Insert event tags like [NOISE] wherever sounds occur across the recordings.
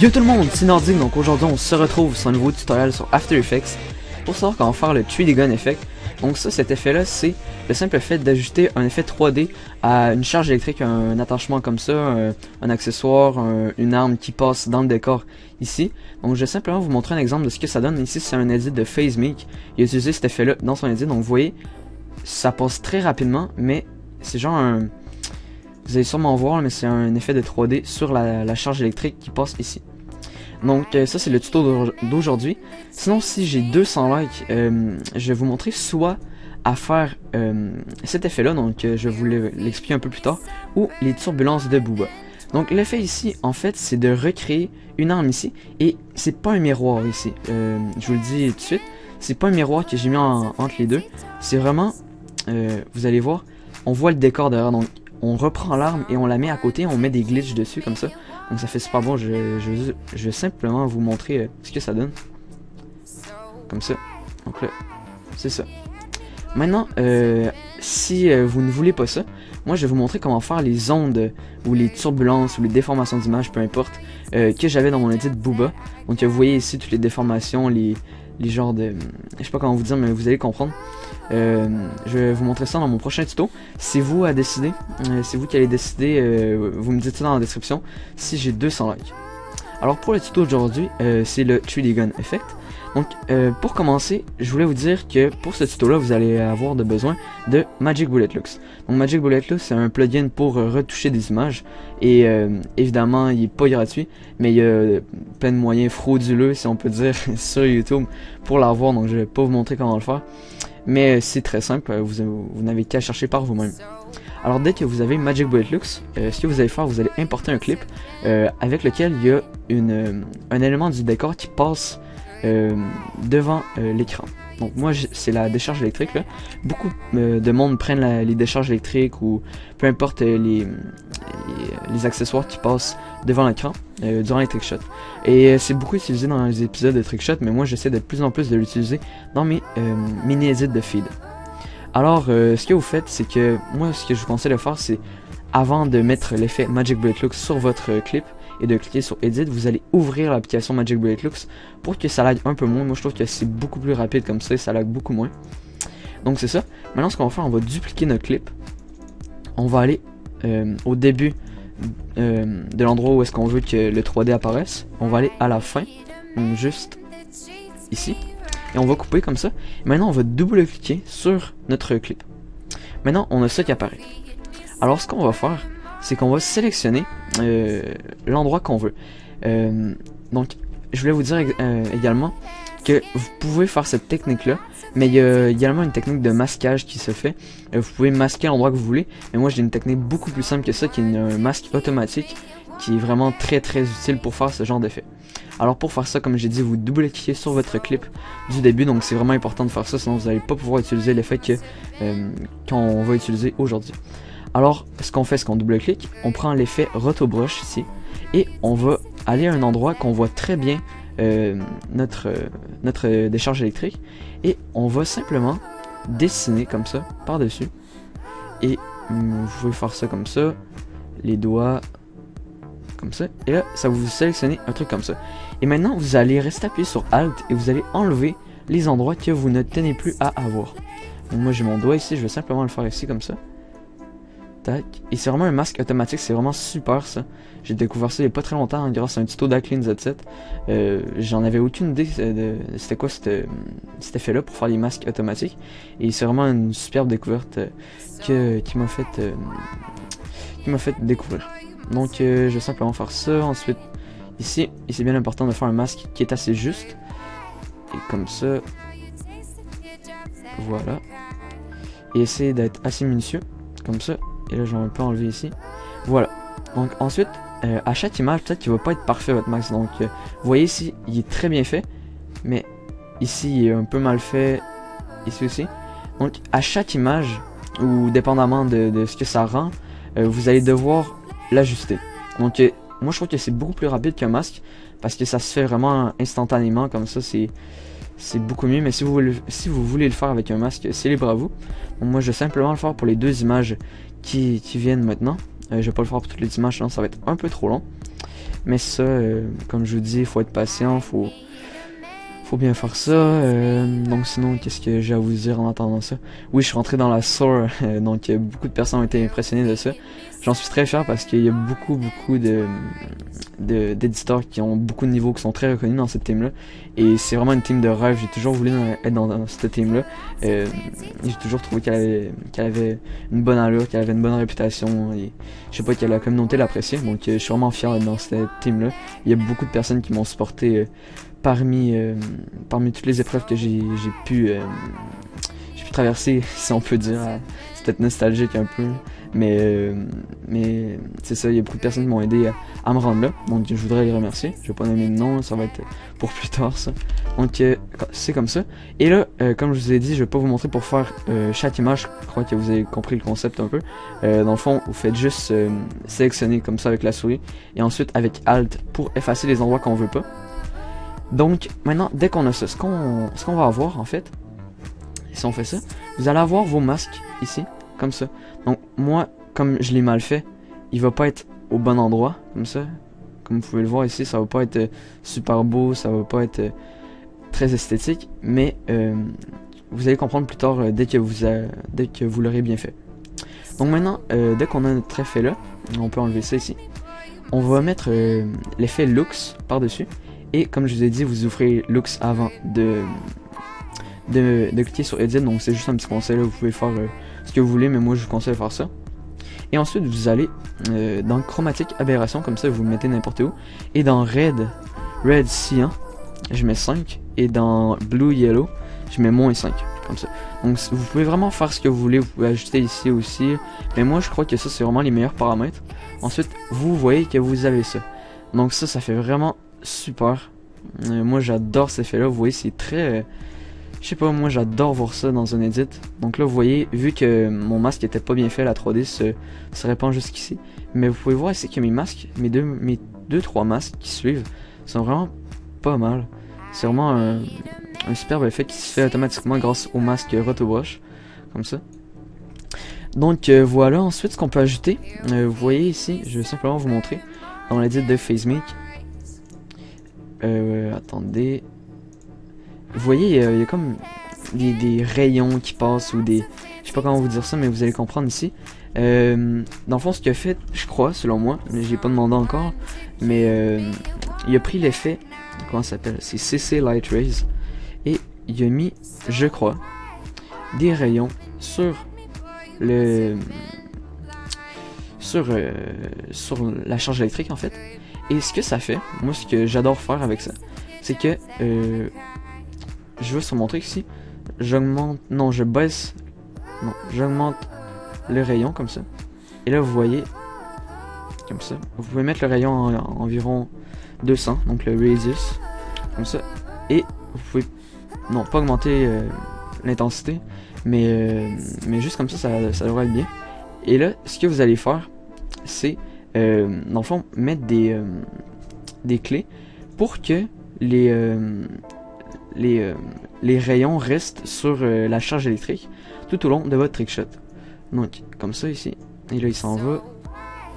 Yo tout le monde, c'est Nordic, donc aujourd'hui on se retrouve sur un nouveau tutoriel sur After Effects pour savoir comment faire le 3D Gun Effect. Donc ça, cet effet là, c'est le simple fait d'ajuster un effet 3D à une charge électrique, un attachement comme ça, un, accessoire, une arme qui passe dans le décor ici. Donc je vais simplement vous montrer un exemple de ce que ça donne. Ici c'est un edit de FazeMake, il a utilisé cet effet là dans son edit, donc vous voyez, ça passe très rapidement, mais c'est genre un... Vous allez sûrement voir, mais c'est un effet de 3D sur la, charge électrique qui passe ici. Donc euh, ça c'est le tuto d'aujourd'hui. Sinon si j'ai 200 likes, euh, je vais vous montrer soit à faire euh, cet effet là, donc je vais vous l'expliquer un peu plus tard, ou les turbulences de Booba. Donc l'effet ici en fait c'est de recréer une arme ici, et c'est pas un miroir ici, je vous le dis tout de suite, c'est pas un miroir que j'ai mis entre les deux, c'est vraiment, vous allez voir, on voit le décor derrière, donc on reprend l'arme et on la met à côté, on met des glitches dessus comme ça. Donc ça fait super bon, je, vais simplement vous montrer euh, ce que ça donne. Comme ça. Donc là, c'est ça. Maintenant, euh, si euh, vous ne voulez pas ça, moi je vais vous montrer comment faire les ondes ou les turbulences ou les déformations d'image, peu importe, que j'avais dans mon edit Booba. Donc vous voyez ici toutes les déformations, les, les genres de... Je sais pas comment vous dire, mais vous allez comprendre. Euh, je vais vous montrer ça dans mon prochain tuto. C'est vous à décider. Euh, c'est vous qui allez décider. Euh, vous me dites ça dans la description si j'ai 200 likes. Alors pour le tuto d'aujourd'hui, c'est le 3D Gun Effect. Donc pour commencer, je voulais vous dire que pour ce tuto là, vous allez avoir de besoin de Magic Bullet Looks. Donc Magic Bullet Looks, c'est un plugin pour retoucher des images. Et évidemment, il est pas gratuit, mais il y a plein de moyens frauduleux, si on peut dire, [LAUGHS] sur YouTube pour l'avoir. Donc je vais pas vous montrer comment le faire. Mais c'est très simple, vous, vous n'avez qu'à chercher par vous-même. Alors dès que vous avez Magic Bullet euh, ce que vous allez faire, vous allez importer un clip euh, avec lequel il y a une, euh, un élément du décor qui passe devant l'écran. Donc moi c'est la décharge électrique. Beaucoup de monde prennent les décharges électriques ou peu importe les, les, accessoires qui passent devant l'écran durant les trickshots. Et c'est beaucoup utilisé dans les épisodes de trickshots, mais moi j'essaie de plus en plus de l'utiliser dans mes mini-edits de feed. Alors, euh, ce que vous faites, c'est que moi, ce que je vous conseille de faire, c'est avant de mettre l'effet Magic Bullet Looks sur votre clip et de cliquer sur Edit, vous allez ouvrir l'application Magic Bullet Looks pour que ça lag un peu moins. Moi, je trouve que c'est beaucoup plus rapide comme ça et ça lag beaucoup moins. Donc, c'est ça. Maintenant, ce qu'on va faire, on va dupliquer notre clip. On va aller euh, au début euh, de l'endroit où est-ce qu'on veut que le 3D apparaisse. On va aller à la fin, juste ici et on va couper comme ça. Maintenant, on va double-cliquer sur notre clip. Maintenant, on a ça qui apparaît. Alors, ce qu'on va faire, c'est qu'on va sélectionner euh, l'endroit qu'on veut. Donc, je voulais vous dire également que vous pouvez faire cette technique-là, mais il y a également une technique de masquage qui se fait. vous pouvez masquer l'endroit que vous voulez, mais moi j'ai une technique beaucoup plus simple que ça, qui est un masque automatique, qui est vraiment très très utile pour faire ce genre d'effet. Alors pour faire ça, comme j'ai dit, vous double-cliquez sur votre clip du début, donc c'est vraiment important de faire ça, sinon vous n'allez pas pouvoir utiliser l'effet euh, qu'on va utiliser aujourd'hui. Alors, ce qu'on fait, c'est qu'on double-clique, on prend l'effet Roto Brush ici, et on va aller à un endroit qu'on voit très bien euh, notre, notre décharge électrique, et on va simplement dessiner comme ça, par-dessus, et vous pouvez faire ça comme ça, les doigts, comme ça. Et là, ça vous sélectionner un truc comme ça. Et maintenant, vous allez rester appuyé sur Alt et vous allez enlever les endroits que vous ne tenez plus à avoir. Moi, j'ai mon doigt ici, je vais simplement le faire ici comme ça. Et c'est vraiment un masque automatique, c'est vraiment super ça. J'ai découvert ça il n'y a pas très longtemps grâce à un tuto d'Aclean Z7. Euh, J'en avais aucune idée de c'était quoi cet effet-là pour faire les masques automatiques. Et c'est vraiment une superbe découverte euh, que, qui m'a fait, euh, qui m'a fait découvrir. Donc euh, je vais simplement faire ça. Ensuite, ici, et c'est bien important de faire un masque qui est assez juste. Et comme ça. Voilà. Et essayer d'être assez minutieux. Comme ça. Et là, je vais un peu enlever ici. Voilà. Donc ensuite, euh, à chaque image, peut-être qu'il va pas être parfait votre max. Donc, euh, vous voyez ici, il est très bien fait. Mais ici, il est un peu mal fait. Ici aussi. Donc, à chaque image, ou dépendamment de, de ce que ça rend, vous allez devoir l'ajuster. Donc euh, moi je trouve que c'est beaucoup plus rapide qu'un masque parce que ça se fait vraiment instantanément comme ça c'est c'est beaucoup mieux mais si vous voulez si vous voulez le faire avec un masque c'est libre à vous. Moi je vais simplement le faire pour les deux images qui, viennent maintenant. Euh, je vais pas le faire pour toutes les images sinon ça va être un peu trop long. Mais ça, euh, comme je vous dis, il faut être patient, faut bien faire ça. Euh, donc sinon, qu'est-ce que j'ai à vous dire en attendant ça? Oui, je suis rentré dans la SOAR, [LAUGHS] euh, donc beaucoup de personnes ont été impressionnées de ça. J'en suis très fier parce qu'il y a beaucoup, beaucoup de d'éditeurs qui ont beaucoup de niveaux, qui sont très reconnus dans cette team-là. Et c'est vraiment une team de rêve. J'ai toujours voulu être dans, cette team-là. Euh, j'ai toujours trouvé qu'elle avait, qu'elle avait une bonne allure, qu'elle avait une bonne réputation. Et je sais pas, que la communauté l'appréciait. Donc je suis vraiment fier d'être dans cette team-là. Il y a beaucoup de personnes qui m'ont supporté parmi, euh, parmi toutes les épreuves que j'ai pu, euh, pu traverser, [LAUGHS] si on peut dire. C'est peut-être nostalgique un peu, mais, euh, mais c'est ça, il y a beaucoup de personnes qui m'ont aidé à, me rendre là. Donc je voudrais les remercier. Je vais pas nommer de nom, ça va être pour plus tard ça. Donc c'est comme ça. Et là, comme je vous ai dit, je vais pas vous montrer pour faire chaque image. Je crois que vous avez compris le concept un peu. dans le fond, vous faites juste sélectionner comme ça avec la souris. Et ensuite avec Alt pour effacer les endroits qu'on veut pas. Donc, maintenant, dès qu'on a ça, ce qu'on va avoir, en fait, si on fait ça, vous allez avoir vos masques ici, comme ça. Donc, moi, comme je l'ai mal fait, il va pas être au bon endroit, comme ça. Comme vous pouvez le voir ici, ça va pas être euh, super beau, ça va pas être euh, très esthétique, mais euh, vous allez comprendre plus tard dès que vous, dès que vous l'aurez bien fait. Donc maintenant, dès qu'on a notre effet là, on peut enlever ça ici. On va mettre l'effet Lux par-dessus. Et comme je vous ai dit, vous ouvrez Lux avant de, de, cliquer sur Edit. Donc c'est juste un petit conseil, vous pouvez faire euh, ce que vous voulez, mais moi je vous conseille de faire ça. Et ensuite vous allez euh, dans Chromatique Aberration, comme ça vous le mettez n'importe où. Et dans Red, Red Cyan, je mets 5. Et dans Blue Yellow, je mets moins 5. Comme ça. Donc vous pouvez vraiment faire ce que vous voulez, vous pouvez ajuster ici aussi. Mais moi je crois que ça c'est vraiment les meilleurs paramètres. Ensuite, vous voyez que vous avez ça. Donc ça, ça fait vraiment super. Euh, moi j'adore cet effet là, vous voyez c'est très... Euh, je sais pas, moi j'adore voir ça dans un edit. Donc là vous voyez, vu que mon masque était pas bien fait, la 3D se, se répand jusqu'ici. Mais vous pouvez voir ici que mes masques, mes deux, mes deux trois masques qui suivent, sont vraiment pas mal. C'est vraiment un, superbe effet qui se fait automatiquement grâce au masque Rotobrush, comme ça. Donc euh, voilà, ensuite ce qu'on peut ajouter, vous voyez ici, je vais simplement vous montrer, dans l'edit de FaceMake, euh, attendez. Vous voyez, il y a comme des, rayons qui passent ou des... Je sais pas comment vous dire ça, mais vous allez comprendre ici. Euh, dans le fond, ce qu'il a fait, je crois, selon moi, mais j'ai pas demandé encore, mais euh, il a pris l'effet, comment ça s'appelle C'est CC Light Rays, et il a mis, je crois, des rayons sur le sur euh, sur la charge électrique en fait et ce que ça fait, moi ce que j'adore faire avec ça, c'est que euh, je veux se montrer ici, j'augmente, non je baisse, non j'augmente le rayon comme ça. Et là vous voyez, comme ça, vous pouvez mettre le rayon en, environ 200, donc le radius, comme ça. Et vous pouvez, non pas augmenter euh, l'intensité, mais, euh, mais juste comme ça, ça, ça devrait être bien. Et là, ce que vous allez faire, c'est dans le fond, mettre des, euh, clés pour que les, euh, les, les rayons restent sur la charge électrique tout au long de votre trickshot. Donc, comme ça ici. Et là, il s'en va.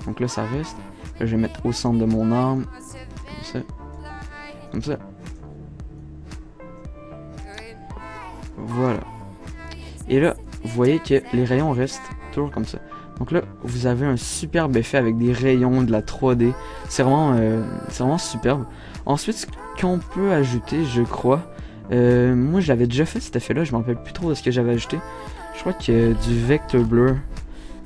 Donc là, ça reste. je vais mettre au centre de mon arme. Comme ça. Comme ça. Voilà. Et là, vous voyez que les rayons restent toujours comme ça. Donc là, vous avez un superbe effet avec des rayons, de la 3D. C'est vraiment, euh, vraiment superbe. Ensuite, ce qu'on peut ajouter, je crois... Euh, moi, je l'avais déjà fait cet effet-là. Je me rappelle plus trop de ce que j'avais ajouté. Je crois que du Vector Blur.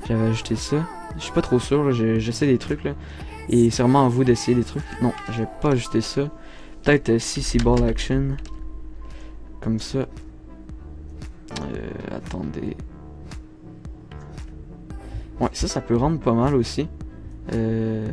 J'avais ajouté ça. Je suis pas trop sûr. J'essaie des trucs là. Et c'est vraiment à vous d'essayer des trucs. Non, j'ai pas ajouté ça. Peut-être euh, CC Ball Action. Comme ça. Euh, attendez. Ouais, ça, ça peut rendre pas mal aussi. Euh...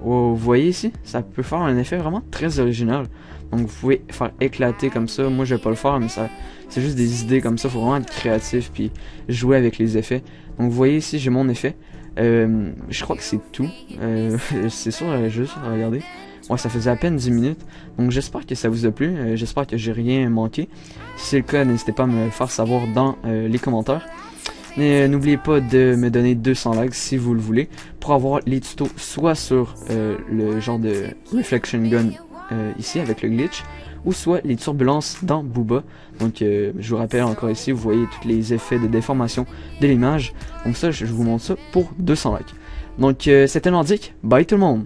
vous voyez ici, ça peut faire un effet vraiment très original. Donc vous pouvez faire éclater comme ça. Moi je vais pas le faire, mais ça c'est juste des idées comme ça. Faut vraiment être créatif puis jouer avec les effets. Donc vous voyez ici j'ai mon effet. Euh, je crois que c'est tout. Euh, [LAUGHS] c'est sûr, juste regardez. Ouais, ça faisait à peine 10 minutes. Donc j'espère que ça vous a plu. Euh, j'espère que j'ai rien manqué. Si c'est le cas, n'hésitez pas à me faire savoir dans les commentaires. Mais n'oubliez pas de me donner 200 likes si vous le voulez pour avoir les tutos soit sur euh, le genre de Reflection Gun euh, ici avec le glitch ou soit les turbulences dans Booba. Donc euh, je vous rappelle encore ici, vous voyez tous les effets de déformation de l'image. Donc ça, je vous montre ça pour 200 likes. Donc c'était Nordique, bye tout le monde